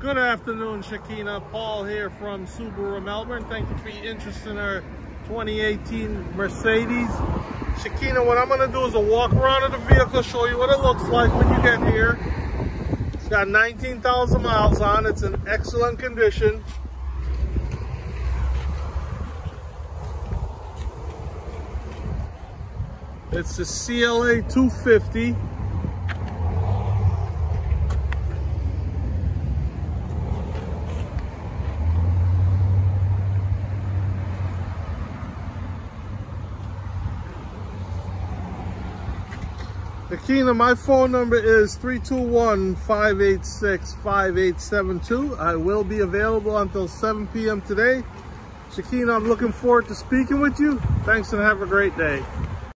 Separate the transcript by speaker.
Speaker 1: Good afternoon, Sakeina. Paul here from Subaru Melbourne. Thank you for your interest in our 2018 Mercedes. Sakeina, what I'm going to do is a walk around of the vehicle, show you what it looks like when you get here. It's got 19,000 miles on. It's in excellent condition. It's the CLA 250. Akina, my phone number is 321-586-5872. I will be available until 7 p.m. today. Sakeina, I'm looking forward to speaking with you. Thanks and have a great day.